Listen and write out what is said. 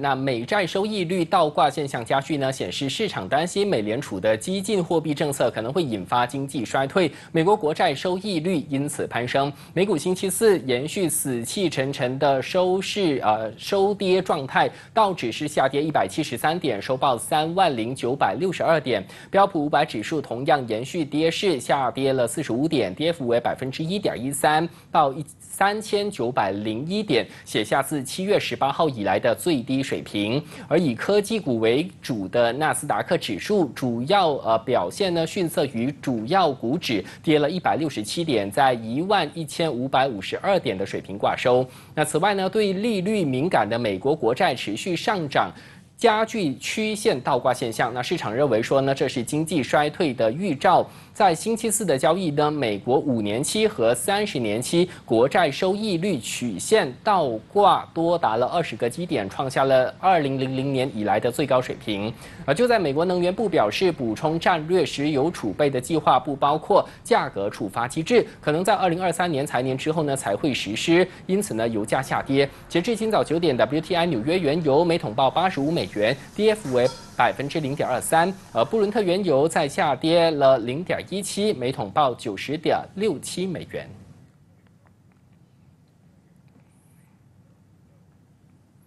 那美债收益率倒挂现象加剧呢，显示市场担心美联储的激进货币政策可能会引发经济衰退，美国国债收益率因此攀升。美股星期四延续死气沉沉的收市呃收跌状态，道指是下跌一百七十三点，收报三万零九百六十二点。标普五百指数同样延续跌势，下跌了四十五点，跌幅为百分之一点一三，到一三千九百零一点，写下自七月十八号以来的最低水平。而以科技股为主的纳斯达克指数，主要呃表现呢逊色于主要股指，跌了一百六十七点，在一万一千五百五十二点的水平挂收。那此外呢，对利率敏感的美国国债持续上涨。加剧曲线倒挂现象，那市场认为说呢，这是经济衰退的预兆。在星期四的交易呢，美国五年期和三十年期国债收益率曲线倒挂多达了二十个基点，创下了二零零零年以来的最高水平。而就在美国能源部表示，补充战略石油储备的计划不包括价格触发机制，可能在二零二三年财年之后呢才会实施。因此呢，油价下跌。截至今早九点，WTI 纽约原油每桶报八十五美元，跌幅为。百分之零点二三，而布伦特原油在下跌了零点一七，每桶报九十点六七美元。